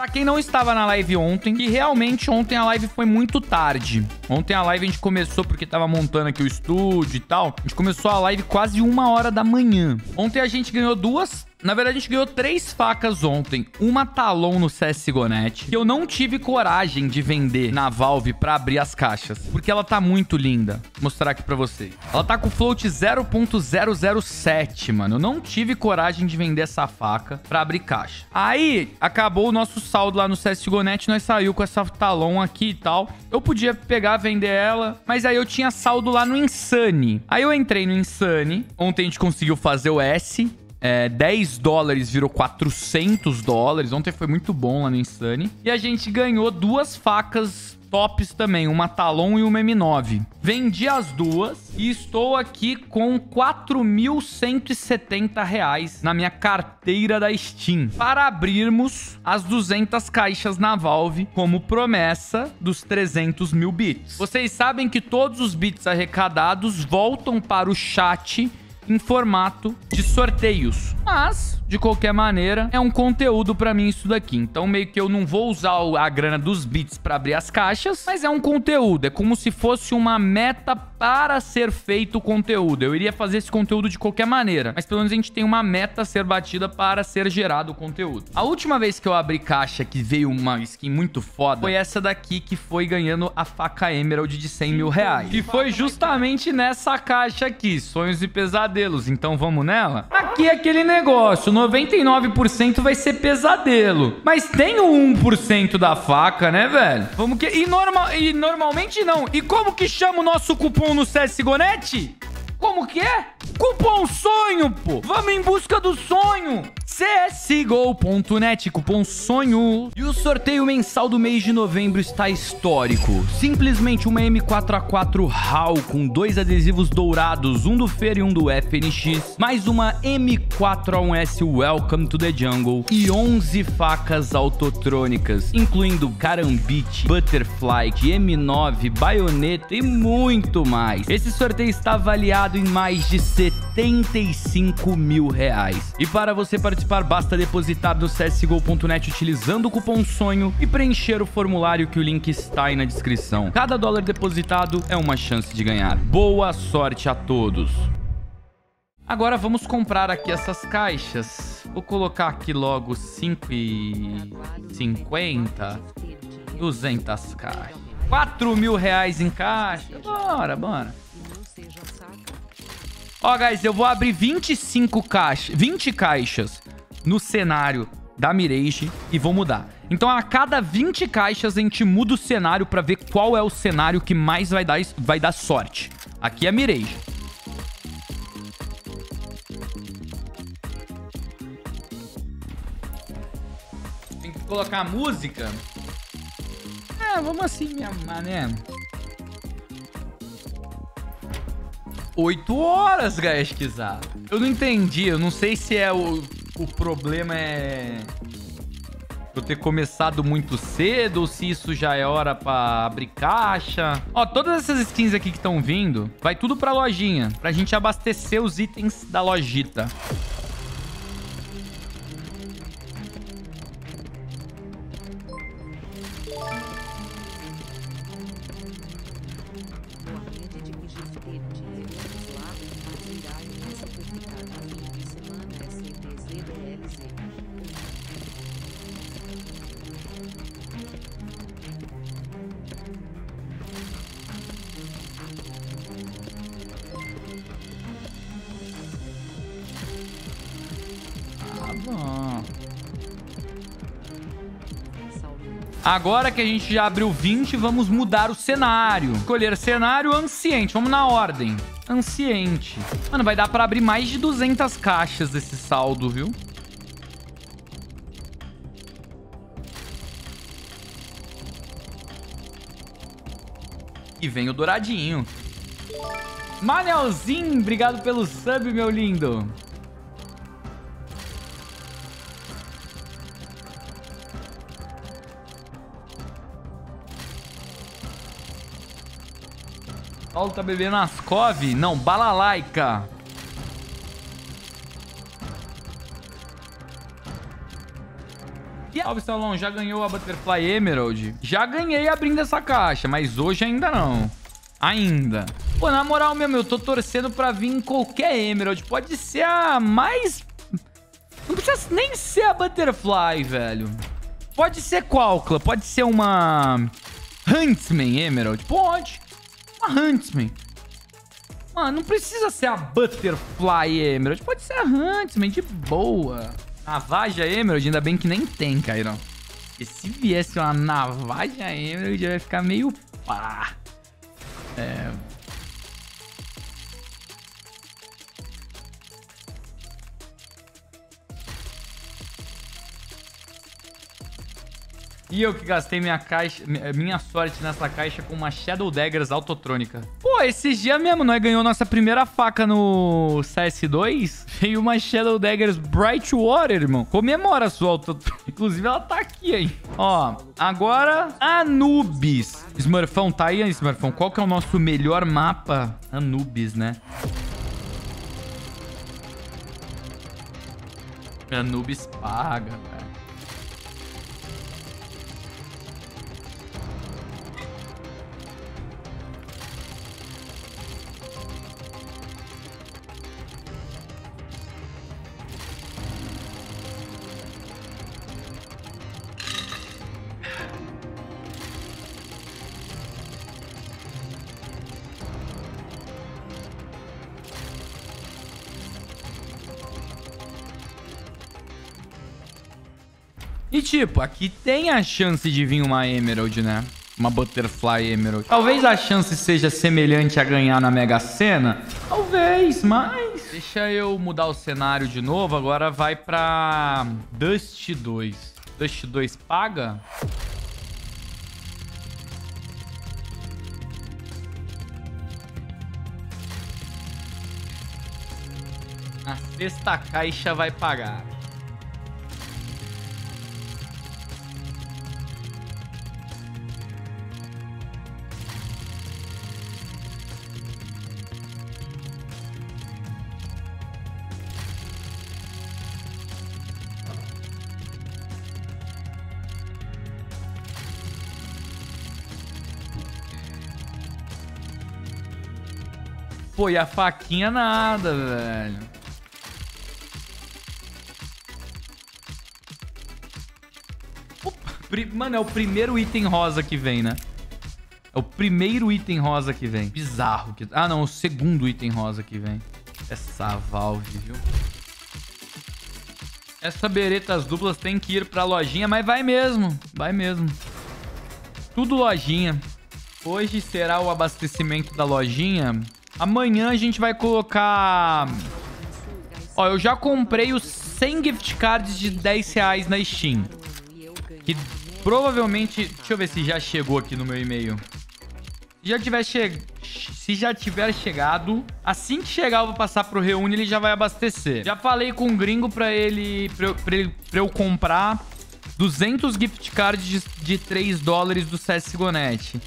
Pra quem não estava na live ontem, que realmente ontem a live foi muito tarde. Ontem a live a gente começou porque tava montando aqui o estúdio e tal. A gente começou a live quase uma hora da manhã. Ontem a gente ganhou duas na verdade, a gente ganhou três facas ontem. Uma Talon no CSGONET, que eu não tive coragem de vender na Valve pra abrir as caixas. Porque ela tá muito linda. Vou mostrar aqui pra vocês. Ela tá com float 0.007, mano. Eu não tive coragem de vender essa faca pra abrir caixa. Aí, acabou o nosso saldo lá no CSGONET. Nós saiu com essa Talon aqui e tal. Eu podia pegar, vender ela. Mas aí eu tinha saldo lá no Insane. Aí eu entrei no Insane. Ontem a gente conseguiu fazer o S é, 10 dólares virou 400 dólares. Ontem foi muito bom lá no Insane. E a gente ganhou duas facas tops também, uma Talon e uma M9. Vendi as duas e estou aqui com 4.170 reais na minha carteira da Steam para abrirmos as 200 caixas na Valve como promessa dos 300 mil bits. Vocês sabem que todos os bits arrecadados voltam para o chat em formato de sorteios. Mas, de qualquer maneira, é um conteúdo para mim isso daqui. Então, meio que eu não vou usar a grana dos bits para abrir as caixas, mas é um conteúdo. É como se fosse uma meta para ser feito o conteúdo. Eu iria fazer esse conteúdo de qualquer maneira, mas pelo menos a gente tem uma meta a ser batida para ser gerado o conteúdo. A última vez que eu abri caixa que veio uma skin muito foda foi essa daqui que foi ganhando a faca Emerald de 100 mil reais. E foi justamente nessa caixa aqui, Sonhos e Pesadelos. Então vamos nela? Aqui é aquele negócio, 99% vai ser pesadelo. Mas tem o 1% da faca, né, velho? Vamos que... E, norma... e normalmente não. E como que chama o nosso cupom no CSGONET? Como que é? Cupom sonho, pô! Vamos em busca do sonho! csgo.net, cupom SONHO. E o sorteio mensal do mês de novembro está histórico. Simplesmente uma M4A4 HAL com dois adesivos dourados, um do Fer e um do FNX, mais uma M4A1S Welcome to the Jungle e 11 facas autotrônicas, incluindo Carambit, Butterfly, M9, Baioneta e muito mais. Esse sorteio está avaliado em mais de 75 mil reais. E para você participar basta depositar no csgo.net utilizando o cupom SONHO e preencher o formulário que o link está aí na descrição. Cada dólar depositado é uma chance de ganhar. Boa sorte a todos! Agora vamos comprar aqui essas caixas. Vou colocar aqui logo 5,50. 200 caixas. 4 mil reais em caixa. Bora, bora. Ó, guys, eu vou abrir 25 caixas, 20 caixas no cenário da Mirage e vou mudar. Então, a cada 20 caixas, a gente muda o cenário para ver qual é o cenário que mais vai dar, vai dar sorte. Aqui é a Mirage. Tem que colocar a música. É, vamos assim, minha mané. 8 horas, Gaesquizado. Eu não entendi, eu não sei se é o o problema é eu ter começado muito cedo ou se isso já é hora pra abrir caixa. Ó, todas essas skins aqui que estão vindo, vai tudo pra lojinha, pra gente abastecer os itens da lojita. Agora que a gente já abriu 20, vamos mudar o cenário. Escolher cenário anciente. Vamos na ordem. Anciente. Mano, vai dar pra abrir mais de 200 caixas desse saldo, viu? E vem o douradinho. Manelzinho, obrigado pelo sub, meu lindo. Paulo tá bebendo Ascov? Não, balalaica. E Salve, Salão. Já ganhou a Butterfly Emerald? Já ganhei abrindo essa caixa, mas hoje ainda não. Ainda. Pô, na moral mesmo, eu tô torcendo pra vir em qualquer Emerald. Pode ser a mais... Não precisa nem ser a Butterfly, velho. Pode ser qual, clã? Pode ser uma... Huntsman Emerald? Pode. Uma Huntsman. Mano, não precisa ser a Butterfly Emerald. Pode ser a Huntsman, de boa. Navaja Emerald, ainda bem que nem tem, Cairão. E se viesse uma Navaja Emerald, ia ficar meio pá. É... E eu que gastei minha caixa, minha sorte nessa caixa com uma Shadow Daggers autotrônica. Pô, esses dias mesmo, nós ganhou nossa primeira faca no CS2. Veio uma Shadow Daggers Bright Water, irmão. Comemora a sua autotrônica. Inclusive, ela tá aqui, hein. Ó, agora Anubis. Smurfão, tá aí, Smurfão? Qual que é o nosso melhor mapa? Anubis, né? Anubis paga, velho. E tipo, aqui tem a chance de vir uma Emerald, né? Uma Butterfly Emerald. Talvez a chance seja semelhante a ganhar na Mega Sena. Talvez, mas... Deixa eu mudar o cenário de novo. Agora vai pra Dust 2. Dust 2 paga? A sexta caixa vai pagar. Pô, e a faquinha nada, velho. Mano, é o primeiro item rosa que vem, né? É o primeiro item rosa que vem. Bizarro. Que... Ah, não. O segundo item rosa que vem. Essa Valve, viu? Essa beretas duplas tem que ir pra lojinha, mas vai mesmo. Vai mesmo. Tudo lojinha. Hoje será o abastecimento da lojinha Amanhã a gente vai colocar... Ó, eu já comprei os 100 gift cards de 10 reais na Steam. Que provavelmente... Deixa eu ver se já chegou aqui no meu e-mail. Se já tiver che... Se já tiver chegado, assim que chegar eu vou passar pro Reúne ele já vai abastecer. Já falei com o gringo pra ele, pra, pra, ele, pra eu comprar 200 gift cards de, de 3 dólares do CSGO.net.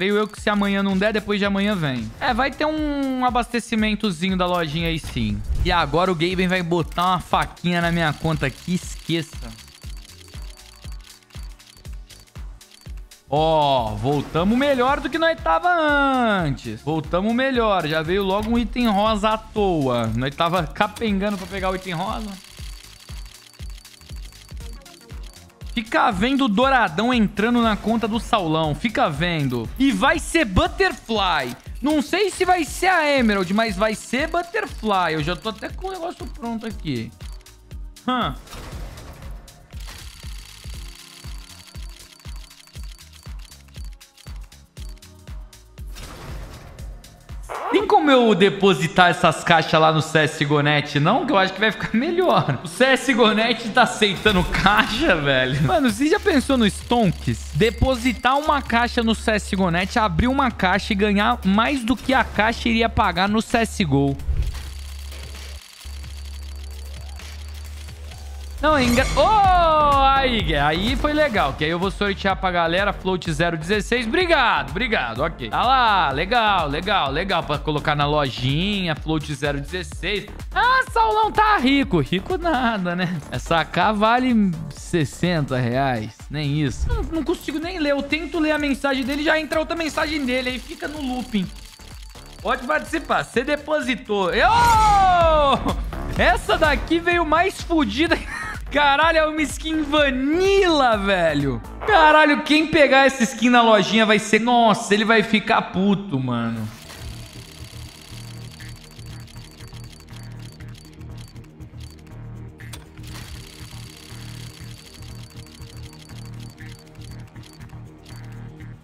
Creio eu que se amanhã não der, depois de amanhã vem. É, vai ter um abastecimentozinho da lojinha aí sim. E agora o Gaben vai botar uma faquinha na minha conta aqui. Esqueça. Ó, oh, voltamos melhor do que nós tava antes. Voltamos melhor. Já veio logo um item rosa à toa. Nós tava capengando pra pegar o item rosa. Fica vendo o Douradão entrando na conta do Saulão. Fica vendo. E vai ser Butterfly. Não sei se vai ser a Emerald, mas vai ser Butterfly. Eu já tô até com o negócio pronto aqui. Hum. Tem como eu depositar essas caixas lá no CSGONET, não? Que eu acho que vai ficar melhor. O CSGONET tá aceitando caixa, velho. Mano, você já pensou no Stonks? Depositar uma caixa no CSGONET, abrir uma caixa e ganhar mais do que a caixa iria pagar no CSGO. Não, engra... Oh, aí, aí foi legal. Que aí eu vou sortear pra galera float 016. Obrigado, obrigado. Ok. Tá lá, legal, legal, legal. Pra colocar na lojinha, float 016. Ah, Saulão tá rico. Rico nada, né? Essa K vale 60 reais. Nem isso. Não, não consigo nem ler. Eu tento ler a mensagem dele já entra outra mensagem dele. Aí fica no looping. Pode participar. Você depositou. Oh! Essa daqui veio mais fodida. Caralho, é uma skin vanilla, velho. Caralho, quem pegar essa skin na lojinha vai ser... Nossa, ele vai ficar puto, mano.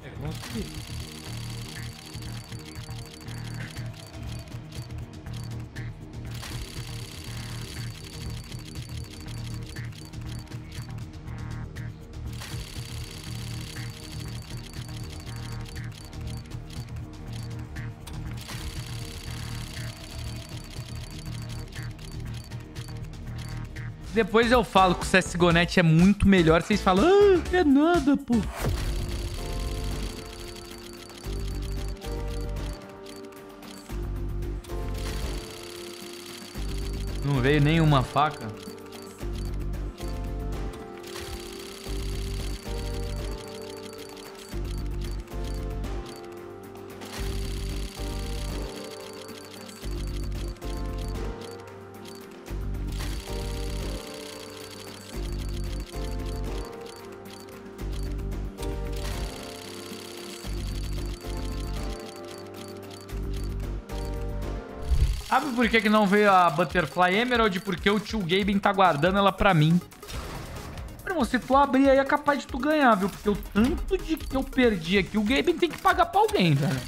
É, consegui. Depois eu falo que o CSGONET é muito melhor. Vocês falam, ah, é nada, pô. Não veio nenhuma faca. Sabe por que, que não veio a Butterfly Emerald? Porque o tio Gaben tá guardando ela pra mim. Irmão, se tu abrir aí é capaz de tu ganhar, viu? Porque o tanto de que eu perdi aqui, o Gaben tem que pagar pra alguém, velho.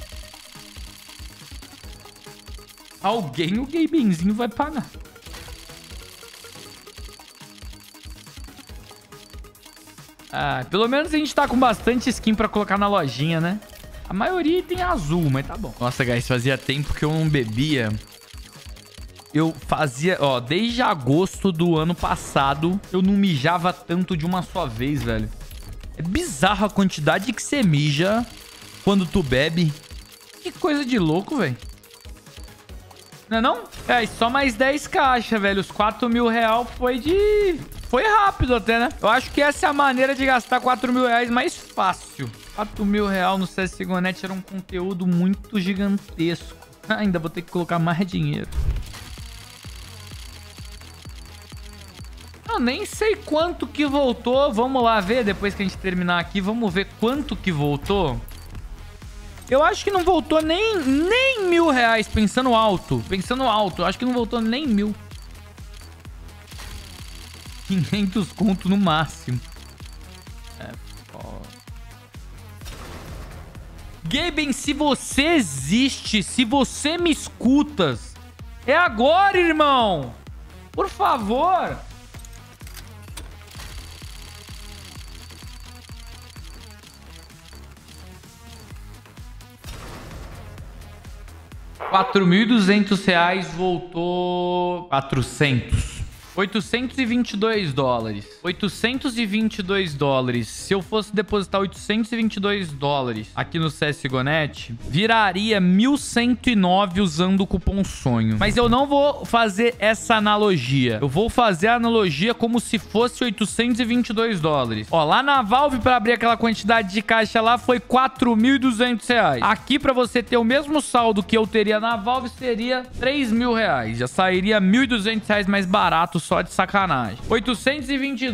Alguém o Gabenzinho vai pagar. Ah, pelo menos a gente tá com bastante skin pra colocar na lojinha, né? A maioria tem azul, mas tá bom. Nossa, guys, fazia tempo que eu não bebia eu fazia, ó, desde agosto do ano passado, eu não mijava tanto de uma só vez, velho. É bizarro a quantidade que você mija quando tu bebe. Que coisa de louco, velho. Não é não? É, só mais 10 caixas, velho. Os 4 mil real foi de... Foi rápido até, né? Eu acho que essa é a maneira de gastar 4 mil reais mais fácil. 4 mil real no CSGO.net era um conteúdo muito gigantesco. Ainda vou ter que colocar mais dinheiro. Nem sei quanto que voltou. Vamos lá ver depois que a gente terminar aqui. Vamos ver quanto que voltou. Eu acho que não voltou nem, nem mil reais, pensando alto. Pensando alto, acho que não voltou nem mil. 500 conto no máximo. É foda. Gaben, se você existe, se você me escutas, é agora, irmão. Por favor. 4.200 reais voltou 400. 822 dólares. 822 dólares. Se eu fosse depositar 822 dólares aqui no CSGONET, viraria 1.109 usando o cupom sonho. Mas eu não vou fazer essa analogia. Eu vou fazer a analogia como se fosse 822 dólares. Ó, lá na Valve, para abrir aquela quantidade de caixa lá, foi 4.200 reais. Aqui, para você ter o mesmo saldo que eu teria na Valve, seria 3 mil reais. Já sairia 1.200 reais mais barato só de sacanagem. 822.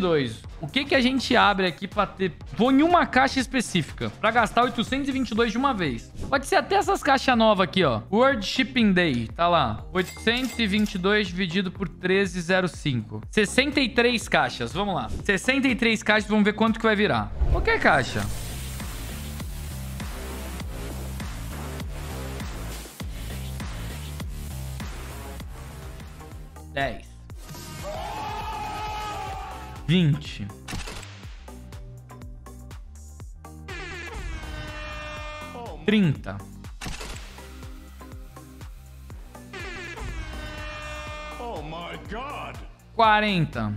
O que que a gente abre aqui pra ter... Vou em uma caixa específica. Pra gastar 822 de uma vez. Pode ser até essas caixas novas aqui, ó. World Shipping Day. Tá lá. 822 dividido por 13,05. 63 caixas. Vamos lá. 63 caixas. Vamos ver quanto que vai virar. Qualquer caixa. Dez 20. Trinta. Oh Quarenta.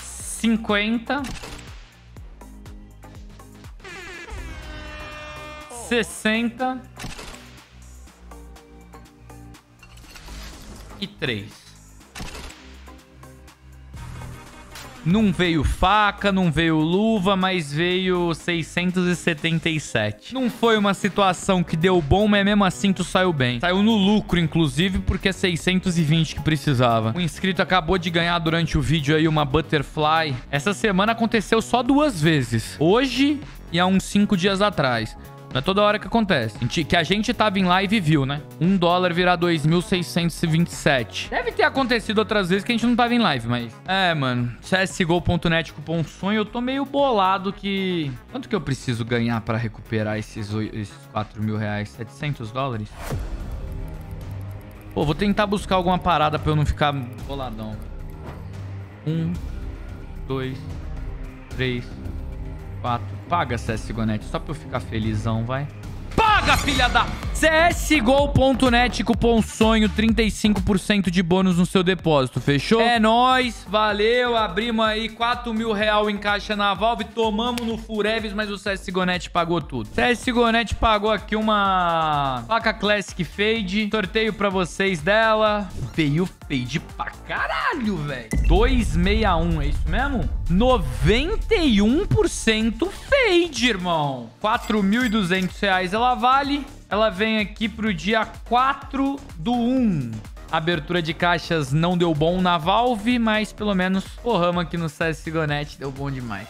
Cinquenta. Sessenta. E 3. Não veio faca, não veio luva, mas veio 677. Não foi uma situação que deu bom, mas mesmo assim tu saiu bem. Saiu no lucro, inclusive, porque é 620 que precisava. O inscrito acabou de ganhar durante o vídeo aí uma Butterfly. Essa semana aconteceu só duas vezes. Hoje e há uns 5 dias atrás. Não é toda hora que acontece. Que a gente tava em live e viu, né? Um dólar virar 2.627. Deve ter acontecido outras vezes que a gente não tava em live, mas... É, mano. CSGO.net cupom sonho. Eu tô meio bolado que... Quanto que eu preciso ganhar pra recuperar esses, esses 4 mil reais? 700 dólares? Pô, vou tentar buscar alguma parada pra eu não ficar boladão. Um, dois, três, 4. Paga, CSGONET, só pra eu ficar felizão, vai. Paga, filha da... CSGO.net, cupom sonho, 35% de bônus no seu depósito, fechou? É nóis, valeu, abrimos aí 4 mil real em caixa na Valve, tomamos no Fureves, mas o CSGONet pagou tudo. CSGONet pagou aqui uma faca Classic Fade, sorteio pra vocês dela. Veio fade pra caralho, velho. 261, é isso mesmo? 91% fade, irmão. 4.200 reais ela vale. Ela vem aqui pro dia 4 do 1. A abertura de caixas não deu bom na Valve, mas pelo menos porramos aqui no CSGO.net deu bom demais.